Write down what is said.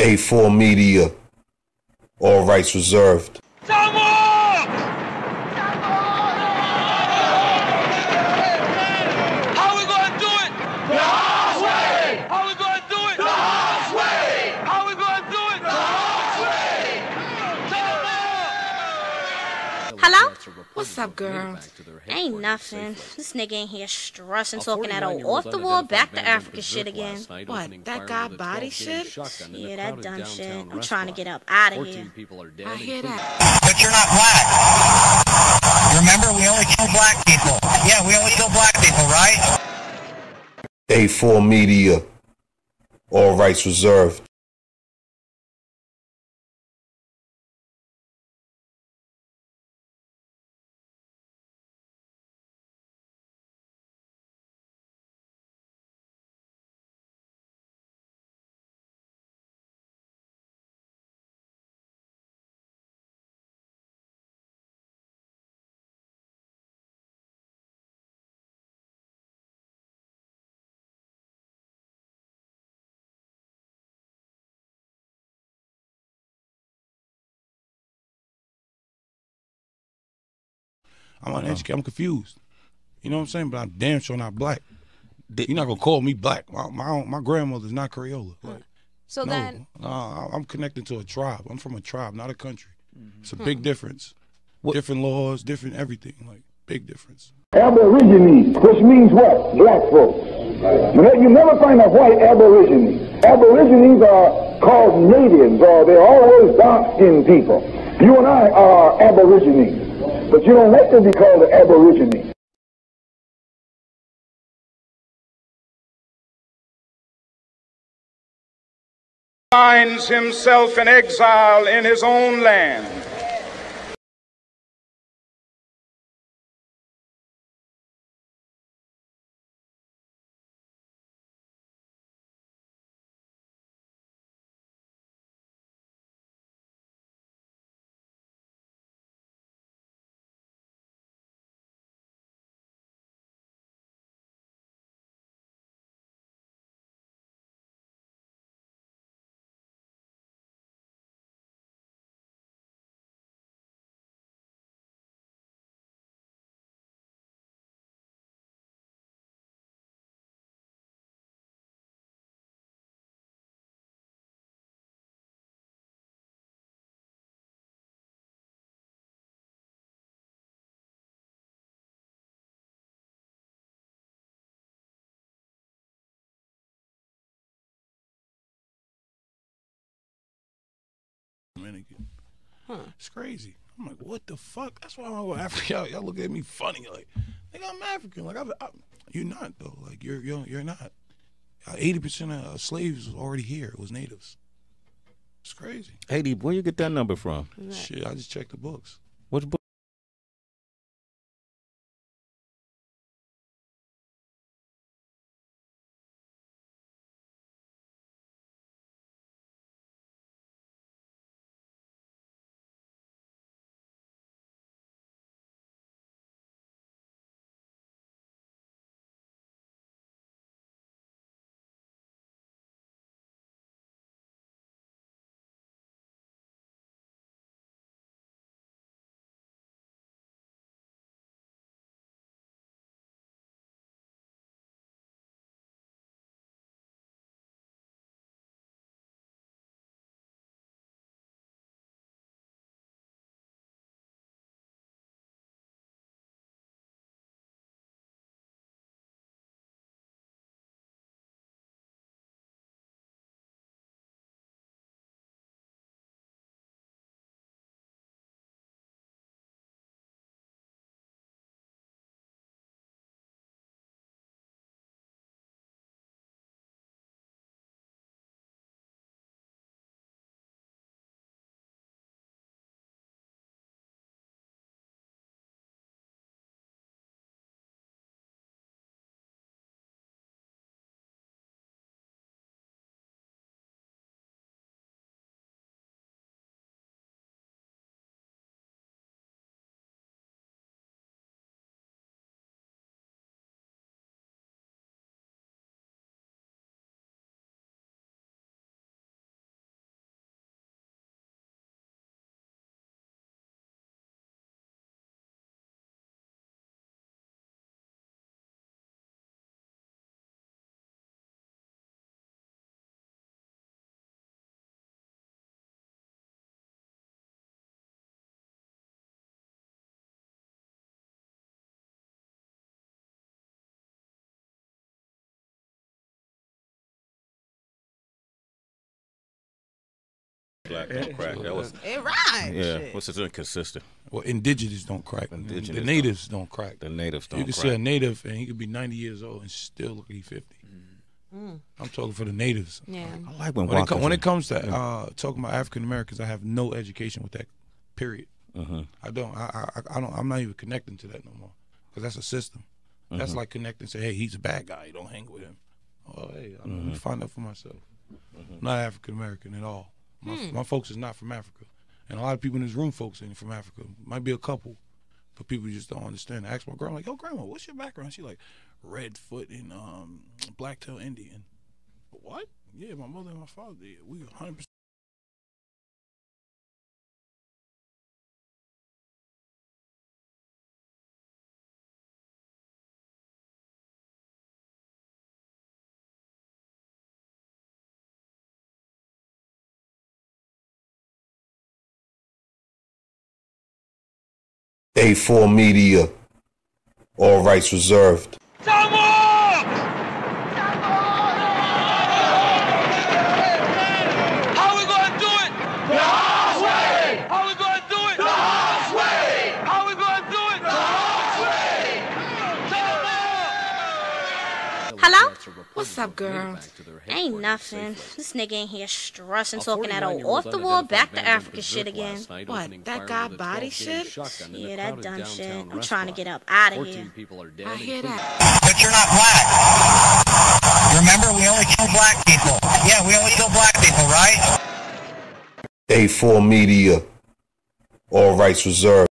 A4 Media. All rights reserved. How we gonna do it? The House way. How we gonna do it? The House way. How we gonna do it? The House way. Hello? What's up, girl? Ain't nothing. This nigga in here stressing, talking that old off the wall, back to Africa shit again. What, that guy body shit? Yeah, that dumb shit. I'm trying to get up out of here. I hear that. But you're not black. Remember, we only kill black people. Yeah, we only kill black people, right? A4 Media. All rights reserved. I'm uneducated. I'm confused. You know what I'm saying? But I'm damn sure not black. You're not gonna call me black. My my, my grandmother's not Crayola. Like, So no, then, no, I'm connected to a tribe. I'm from a tribe, not a country. Mm-hmm. It's a big difference. Different laws, different everything. Like big difference. Aborigines, which means what? Black folks. You, you never find a white aborigine. Aborigines are called natives, or they're always dark-skinned people. You and I are aborigines, but you don't let them be called an aborigine. finds himself in exile in his own land. It's crazy. I'm like, what the fuck? That's why I'm over Africa. Y'all, y'all look at me funny. Like, nigga, I'm African. Like, I'm, I'm, you're not though. Like, you're you're, you're not. Eighty percent of uh, slaves was already here. It was natives. It's crazy. Hey, where you get that number from? Shit, I just checked the books. Which book? Black don't crack. That was It right. yeah. What's it inconsistent? Well, indigenous don't crack. Indigenous the don't- natives don't crack. The natives don't you can crack. see a native and he could be 90 years old and still look like he's 50. I'm talking for the natives. Yeah. I like when When it, Waka- com- when it comes to uh, talking about African Americans, I have no education with that. Period. Mhm. I don't. I, I I don't. I'm not even connecting to that no more because that's a system. That's Mhm. like connecting. Say, hey, he's a bad guy. You don't hang with him. Oh, hey, I'm gonna Mhm. find out for myself. I'm not African American at all. My, Hmm. my folks is not from Africa, and a lot of people in this room, folks, ain't from Africa. Might be a couple, but people just don't understand. I asked my grandma, like, "Yo, grandma, what's your background?" She like, Redfoot and um, Blacktail Indian. What? Yeah, my mother and my father. Yeah, we 100. A4 Media. All rights reserved. How we gonna do it? The House way. How we gonna do it? The House way. How we gonna do it? The House way. Hello? What's up, girl? Ain't nothing. This nigga in here stressing, talking that old off the wall, back to Africa shit again. What? That guy body shit? Yeah, that dumb shit. I'm trying to get up out of here. I hear that. But you're not black. Remember, we only kill black people. Yeah, we only kill black people, right? A4 Media. All rights reserved.